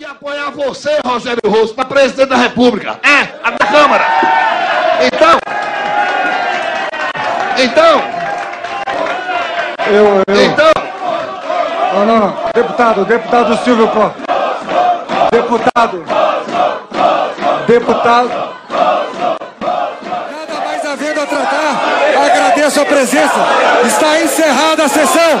e apoiar você, Rogério Rosso, para presidente da República. É, a da Câmara. Então. Então. Eu, eu. Então. Não, não, não. Deputado, deputado Silvio Costa. Deputado. Deputado. Nada mais havendo a tratar. Agradeço a presença. Está encerrada a sessão.